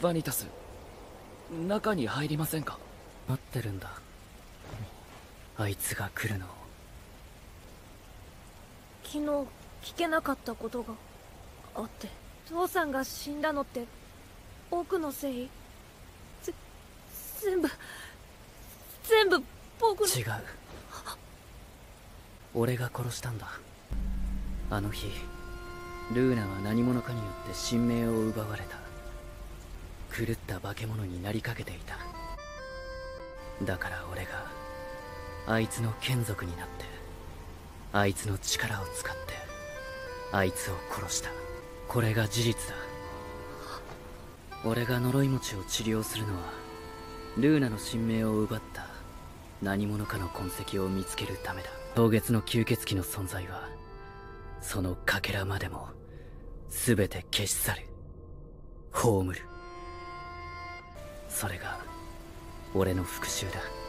バニタス。中に入りませんか？待ってるんだ。あいつが来るのを。昨日聞けなかったことがあって父さんが死んだのって僕のせい？ぜ全部全部僕の。違う。俺が殺したんだ。あの日ルーナは何者かによって神明を奪われた狂った化け物になりかけていた。だから俺があいつの眷属になってあいつの力を使ってあいつを殺した。これが事実だ。俺が呪い持ちを治療するのはルーナの神明を奪った何者かの痕跡を見つけるためだ。当月の吸血鬼の存在はそのかけらまでも全て消し去る。葬る。それが俺の復讐だ。